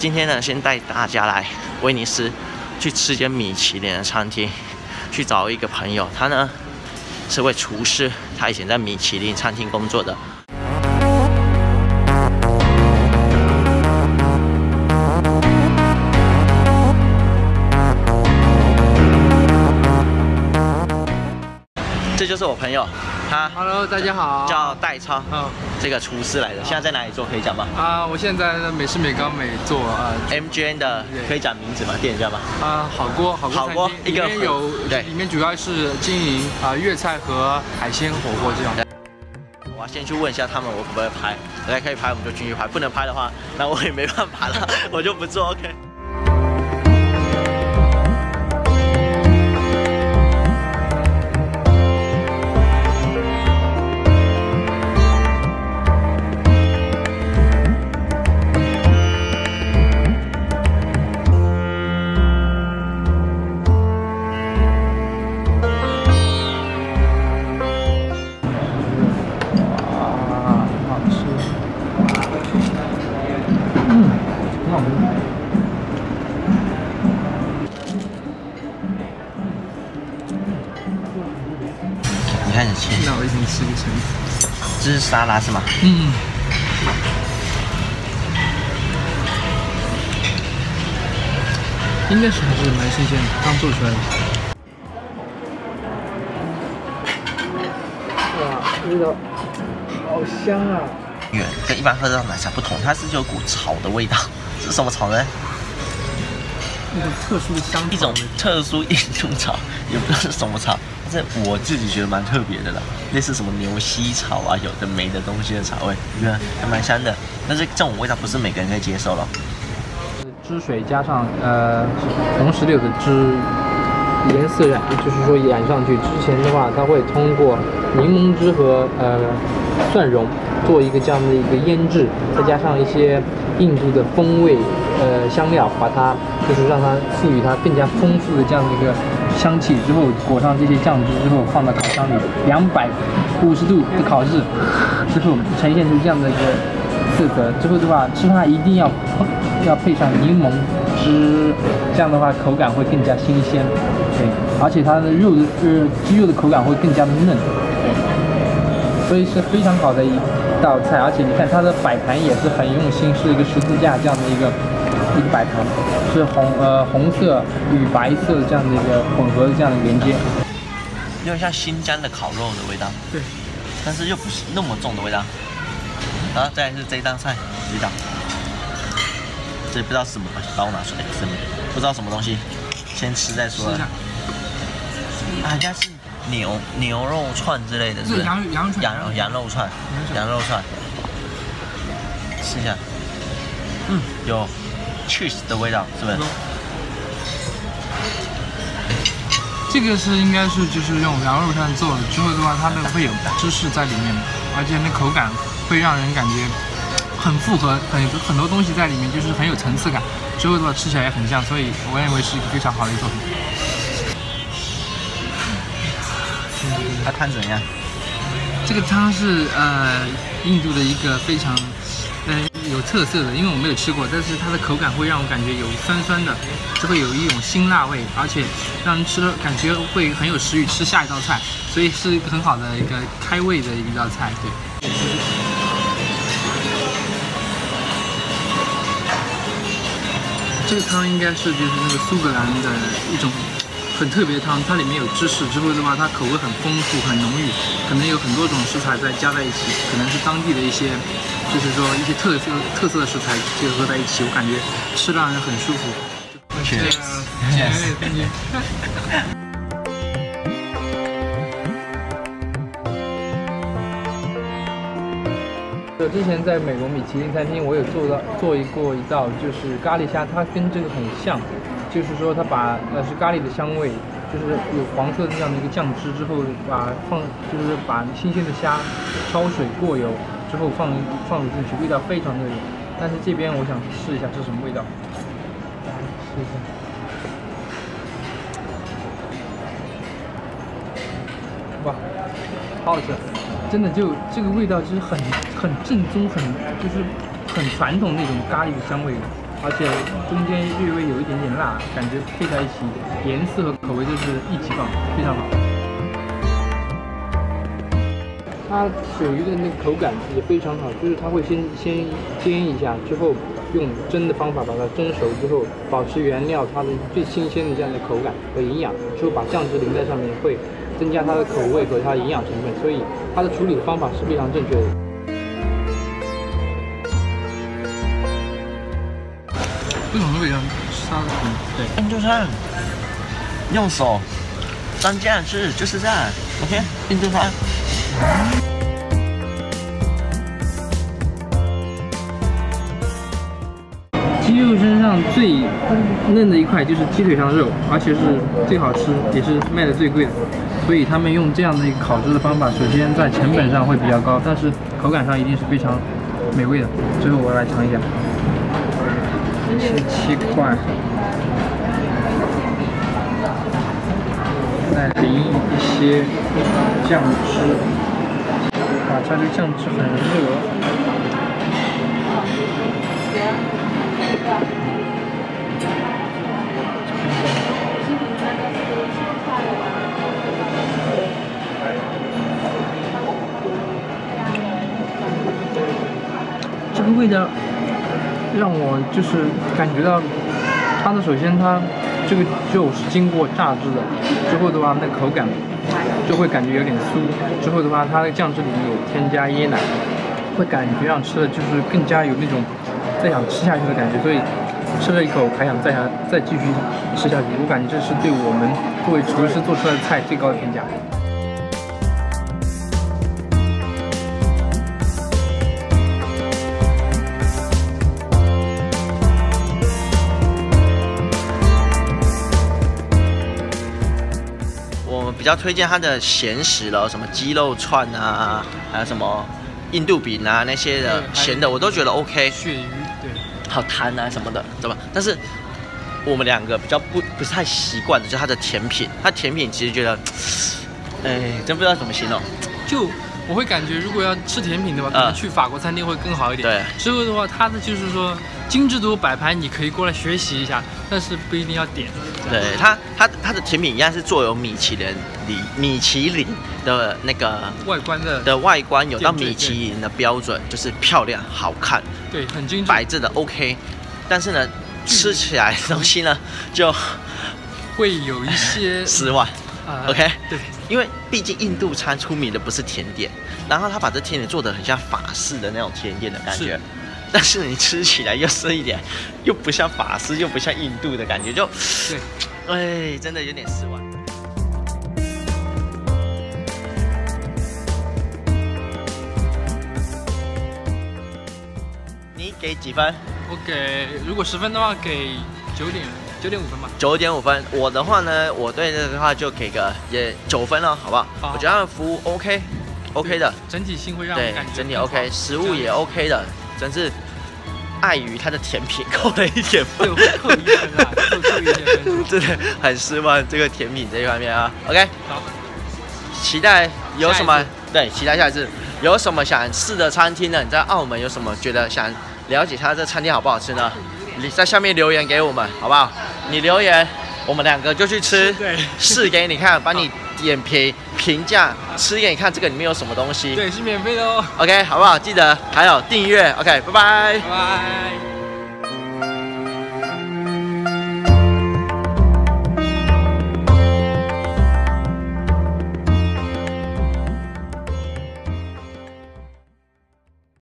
今天呢，先带大家来威尼斯去吃间米其林的餐厅，去找一个朋友，他呢是位厨师，他以前在米其林餐厅工作的。这就是我朋友，他 Hello，大家好，叫戴超，嗯这个厨师来的，现在在哪里做可以讲吗啊，我现在在美式美高美做啊？MGN 的可以讲名字吗？店家吗？啊好锅好锅好锅里一个面有对里面主要是经营啊粤菜和海鲜火锅这种。我要先去问一下他们，我可不可以拍？大家可以拍，我们就继续拍；不能拍的话，那我也没办法了，我就不做。OK。沙拉是吗？嗯。应该是还是蛮新鲜的，刚做出来的。哇，味道好香啊！远跟一般喝到的奶茶不同，它是有股草的味道。是什么草呢？一种特殊的香一种特殊印度草，也不知道是什么草，但是我自己觉得蛮特别的啦，类似什么牛膝草啊，有的没的东西的草味，你看还蛮香的。但是这种味道不是每个人可以接受了。汁水加上呃红石榴的汁，颜色染，就是说染上去之前的话，它会通过柠檬汁和呃蒜蓉做一个这样的一个腌制，再加上一些印度的风味呃香料，把它就是让它赋予它更加丰富的这样的一个香气。之后裹上这些酱汁之后，放到烤箱里两百五十度的烤制，之后呈现出这样的一个色泽。之后的话，吃它一定要要配上柠檬汁，这样的话口感会更加新鲜。对，而且它的肉的呃鸡肉的口感会更加的嫩。对，所以是非常好的一道菜。而且你看它的摆盘也是很用心，是一个十字架这样的一个一个摆盘，是红呃红色与白色这样的一个混合的这样的连接。有点像新疆的烤肉的味道，对，但是又不是那么重的味道。然后再来是这一道菜，味道，这不知道是什么东西，帮我拿出来，什么不知道什么东西，先吃再说好像是牛牛肉串之类的，是不是？羊肉羊肉串羊肉羊肉，串。羊肉串，试一下。嗯，有 cheese 的味道，是不是？这个是应该是就是用羊肉串做的，之后的话它那会有芝士在里面，而且那口感会让人感觉很复合，很很多东西在里面，就是很有层次感。之后的话吃起来也很像，所以我认为是一个非常好的一个作品。它看怎样？这个汤是呃印度的一个非常嗯有特色的，因为我没有吃过，但是它的口感会让我感觉有酸酸的，就会有一种辛辣味，而且让人吃了感觉会很有食欲吃下一道菜，所以是一个很好的一个开胃的一道菜，对。这个汤应该是就是那个苏格兰的一种很特别的汤，它里面有芝士，之后的话它口味很丰富、很浓郁，可能有很多种食材再加在一起，可能是当地的一些，就是说一些特色特色的食材结合在一起，我感觉吃让人很舒服。Cheers Cheers 我之前在美国米其林餐厅，我有做到做一过一道，就是咖喱虾，它跟这个很像，就是说它把呃是咖喱的香味，就是有黄色的这样的一个酱汁之后，把放就是把新鲜的虾焯水过油之后放放入进去，味道非常的有。但是这边我想试一下是什么味道，试一下。哇，好好吃！真的就这个味道就是很很正宗，很就是很传统那种咖喱的香味，而且中间略微有一点点辣，感觉配在一起，颜色和口味就是一起棒，非常好。它鳕鱼的那个口感也非常好，就是它会先先煎一下，之后用蒸的方法把它蒸熟之后，保持原料它的最新鲜的这样的口感和营养，之后把酱汁淋在上面，会增加它的口味和它的营养成分，所以它的处理的方法是非常正确的。不同的味道，沙子对。印度餐，用手沾酱吃，就是这样。OK，印度餐。鸡肉身上最嫩的一块就是鸡腿上的肉，而且是最好吃，也是卖的最贵的。所以他们用这样的一个烤制的方法，首先在成本上会比较高，但是口感上一定是非常美味的。最后我来尝一下，切七块，再淋一些酱汁，啊，它这个酱汁很热。这个味道让我就是感觉到它的，首先它这个肉是经过炸制的，之后的话那口感就会感觉有点酥，之后的话它的酱汁里面有添加椰奶，会感觉上吃的就是更加有那种再想吃下去的感觉，所以吃了一口还想再想再继续吃下去，我感觉这是对我们作为厨师做出来的菜最高的评价。较推荐它的咸食了，什么鸡肉串啊，还有什么印度饼啊那些的咸的，我都觉得 OK。鳕鱼，对，好弹啊什么的，对吧？但是我们两个比较不不是太习惯的，就是它的甜品。它甜品其实觉得，哎，真不知道怎么形容。就我会感觉，如果要吃甜品的话，可能去法国餐厅会更好一点。对。之后的话，它的就是说精致度摆盘，你可以过来学习一下，但是不一定要点。对它，它它的甜品一样是做有米其林里米其林的那个外观的的外观有到米其林的标准，就是漂亮好看，对，很精致，摆着的 OK。但是呢，吃起来东西呢就会有一些 失望。OK，对，因为毕竟印度餐出名的不是甜点，然后他把这甜点做的很像法式的那种甜点的感觉。但是你吃起来又是一点，又不像法式，又不像印度的感觉，就，对，哎，真的有点失望。你给几分？我给，如果十分的话，给九点九点五分吧。九点五分，我的话呢，我对这个的话就给个也九分了，好不好？我觉得服务 OK，OK 的，整体性会让对整体 OK，食物也 OK 的。真是碍于它的甜品扣了一点分，扣一分啊，扣扣一点分，真的很失望。这个甜品这一方面啊，OK，好，期待有什么对，期待下一次有什么想试的餐厅呢？你在澳门有什么觉得想了解下这餐厅好不好吃呢？你在下面留言给我们好不好？你留言，我们两个就去吃，对，试给你看，把你。点评评价吃给你看，这个里面有什么东西？对，是免费的哦。OK，好不好？记得还有订阅。OK，拜拜。拜拜。